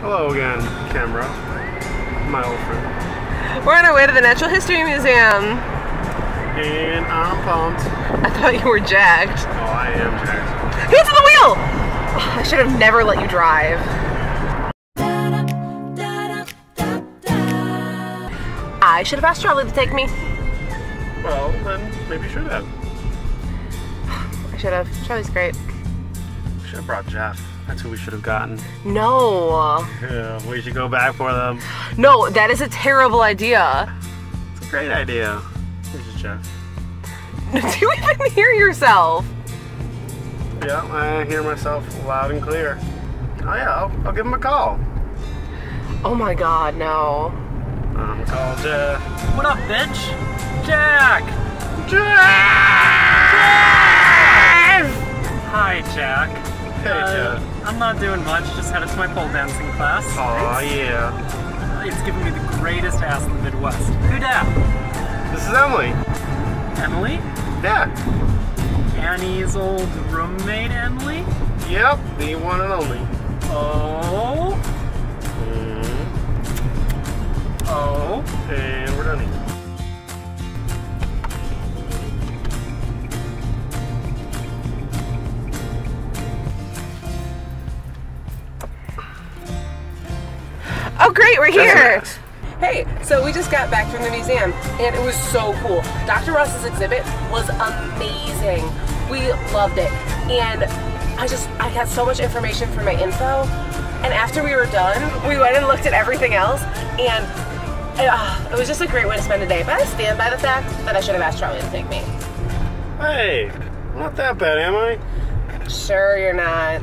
Hello again, camera. My old friend. We're on our way to the Natural History Museum. And I'm pumped. I thought you were jacked. Oh, I am jacked. Hands on the wheel! Oh, I should have never let you drive. I should have asked Charlie to take me. Well, then maybe you should have. I should have. Charlie's great. Should have brought Jeff. That's who we should have gotten. No. Yeah, we should go back for them. No, that is a terrible idea. It's a great idea. This is Jeff. Do you even hear yourself? Yeah, I hear myself loud and clear. Oh yeah, I'll, I'll give him a call. Oh my god, no. I'm call Jeff. What up, bitch? Jack! Jeff! I'm not doing much, just headed to my pole dancing class. Oh yeah. It's giving me the greatest ass in the Midwest. Who dat? This is Emily. Emily? Yeah. Annie's old roommate, Emily? Yep, the one and only. Oh, great, we're here. That's Hey, so we just got back from the museum and it was so cool. Dr. Ross's exhibit was amazing. We loved it. And I just, I got so much information from my info. And after we were done, we went and looked at everything else. And uh, it was just a great way to spend a day. But I stand by the fact that I should have asked Charlie to take me. Hey, not that bad, am I? Sure, you're not.